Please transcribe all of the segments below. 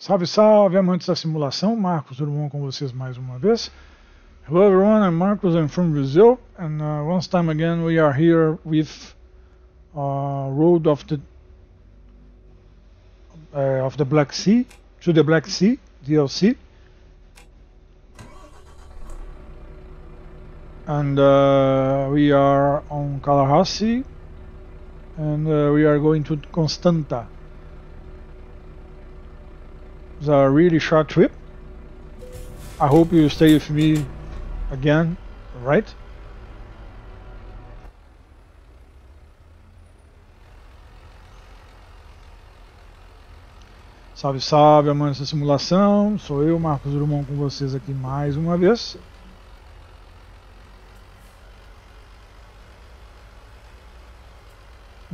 Salve, salve, amantes da simulação. Marcos, bom com vocês mais uma vez? Hello everyone, I'm Marcos, I'm from Brazil, and uh, once time again we are here with uh, Road of the uh, of the Black Sea to the Black Sea DLC, and uh, we are on Kalahari, and uh, we are going to Constanta. A really short trip. I hope you stay with me again, right? Salve, salve, amantes da simulação. Sou eu, Marcos Drummond, com vocês aqui mais uma vez.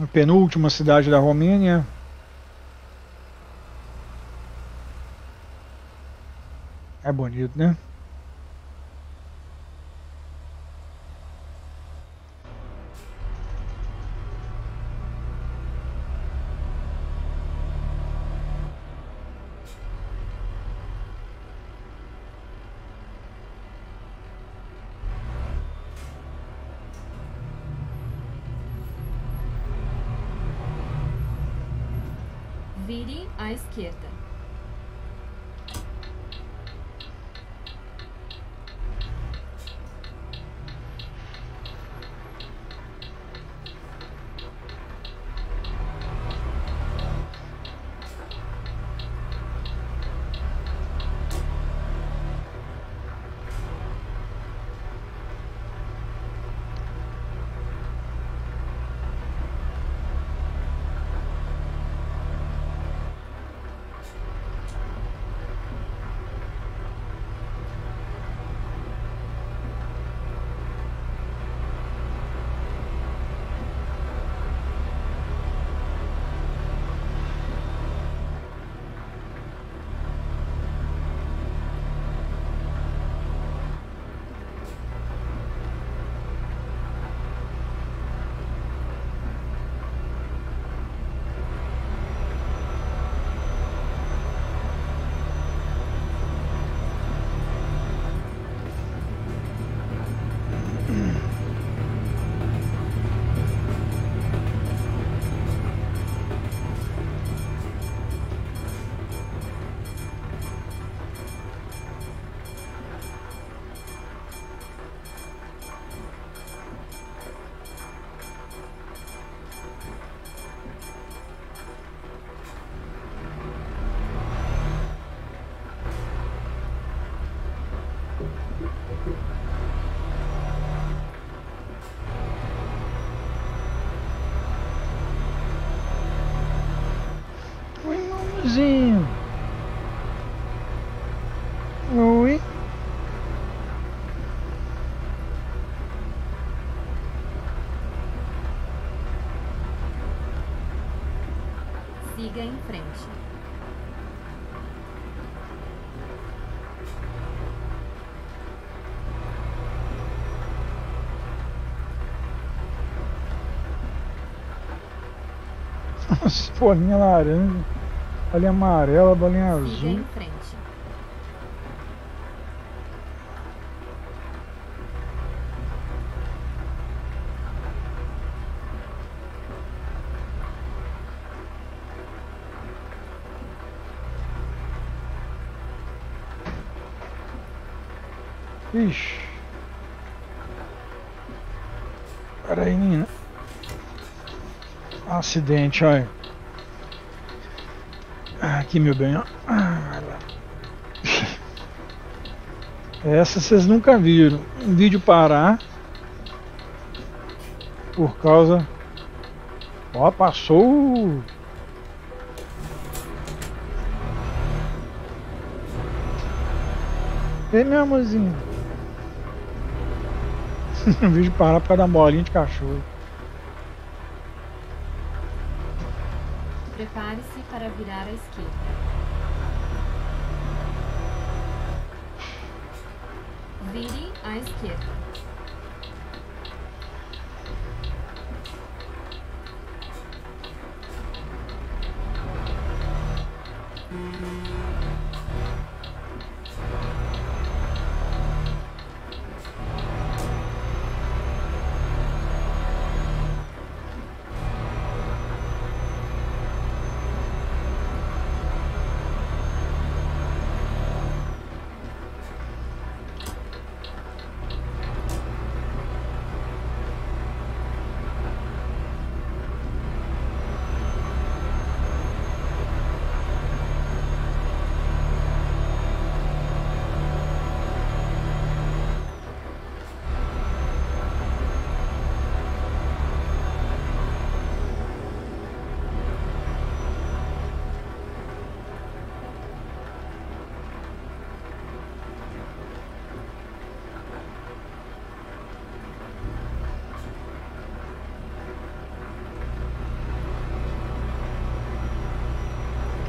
A penúltima cidade da Romênia, É bonito, né? Vire à esquerda. Siga em frente. Nossa, bolinha laranja, bolinha amarela, bolinha Siga azul. em frente. Ixi. Pera aí, menina. Acidente, olha. Aqui, meu bem, ó. Essa vocês nunca viram. Um vídeo parar por causa. Ó, passou. Ei, meu amorzinho. Um vídeo parar por causa da bolinha de cachorro. Prepare-se para virar à esquerda. Vire à esquerda.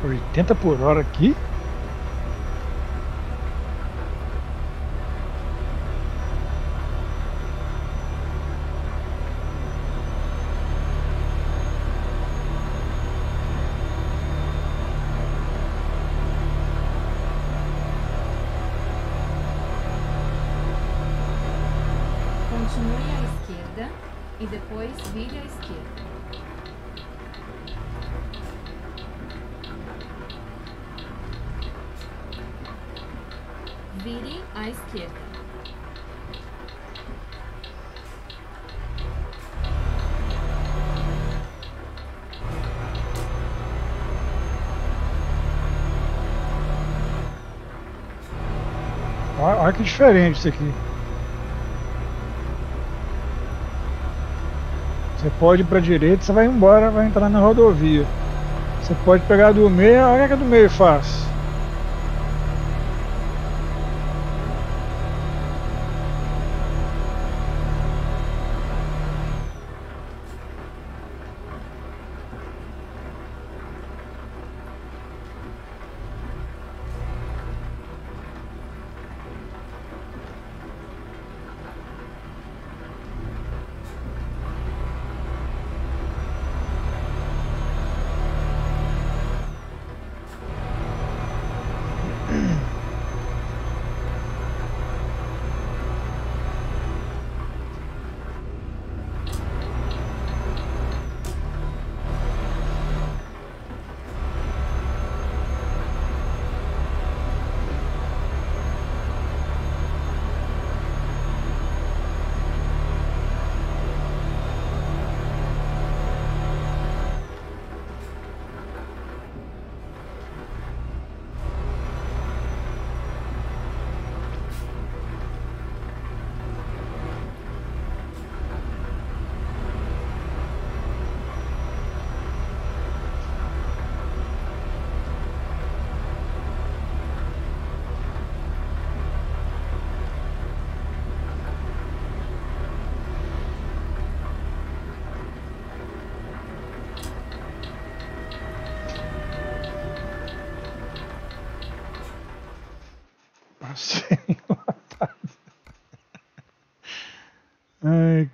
80 por hora aqui? Vire à esquerda. Olha, que diferente isso aqui. Você pode ir para direita, você vai embora, vai entrar na rodovia. Você pode pegar do meio, olha que a do meio faz. I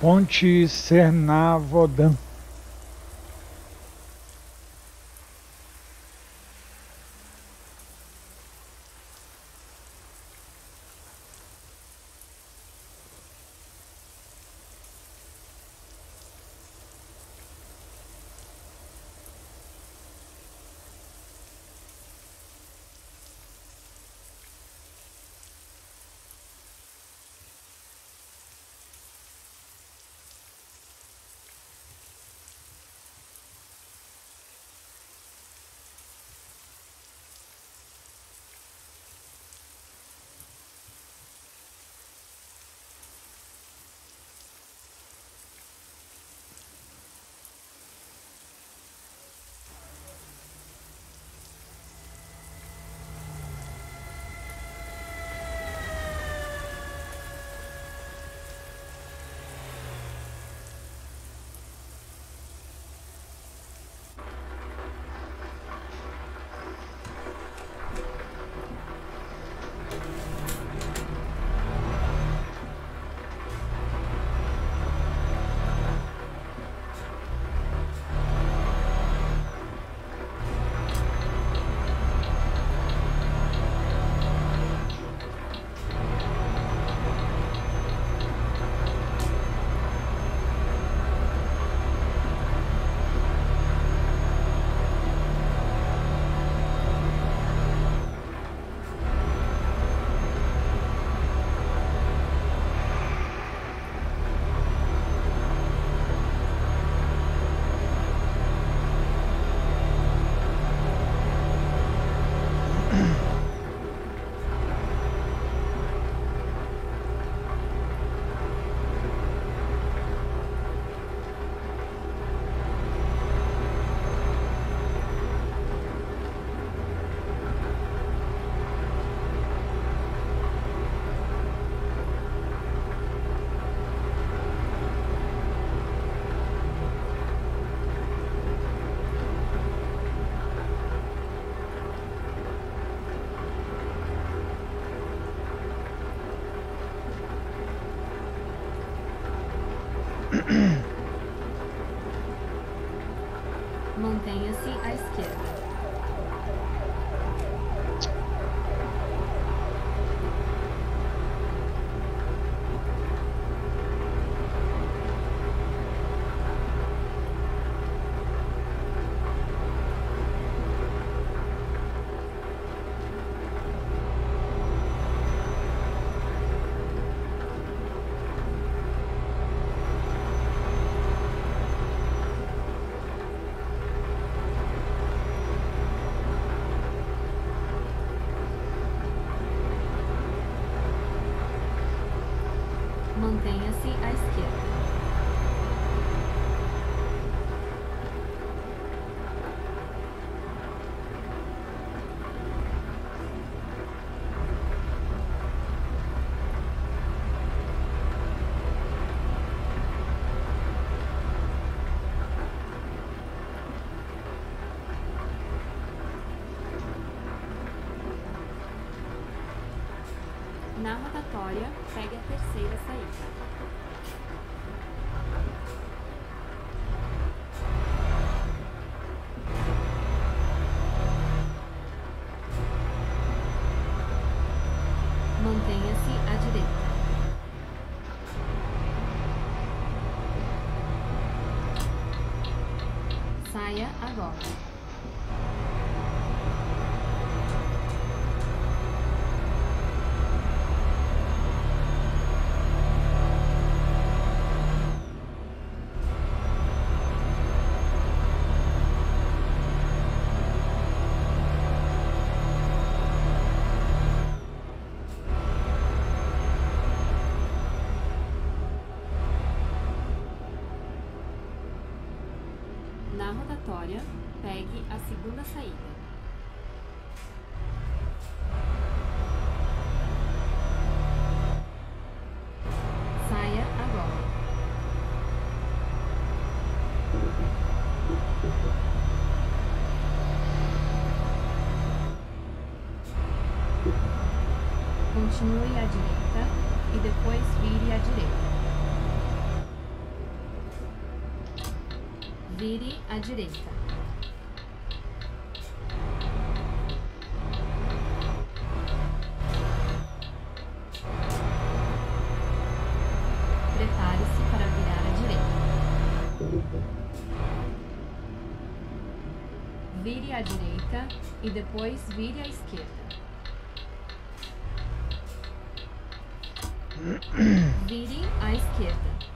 Ponte Cernavodan. Agora. Na rotatória, pegue a segunda saída. Direita. Prepare-se para virar à direita. Vire à direita e depois vire à esquerda. Vire à esquerda.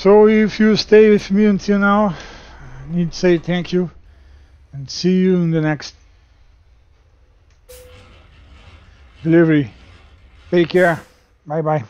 So if you stay with me until now, I need to say thank you and see you in the next delivery. Take care. Bye bye.